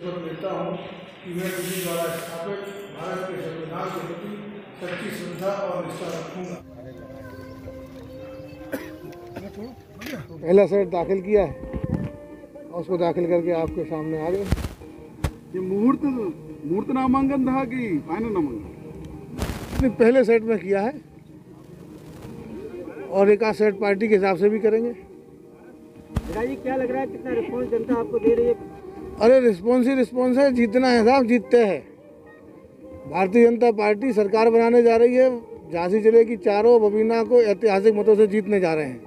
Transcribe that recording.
लेता हूँ कि मैं विधि द्वारा स्थापित भारत के संविधान के प्रति सच्ची श्रद्धा और निष्ठा रखूँगा। पहला सेट दाखिल किया है और उसको दाखिल करके आपके सामने आ गए। ये मुहूर्त मुहूर्त नामांकन था कि फाइनल नामांकन? पहले सेट में किया है और एक आध सेट पार्टी के हिसाब से भी करेंगे। क्या लग रहा है कितना रिस्पॉन्स जनता आपको दे रही है? अरे रिस्पॉन्स ही रिस्पॉन्स है, जीतना है साहब, जीतते हैं। भारतीय जनता पार्टी सरकार बनाने जा रही है, झांसी ज़िले की चारों बबीना को ऐतिहासिक मतों से जीतने जा रहे हैं।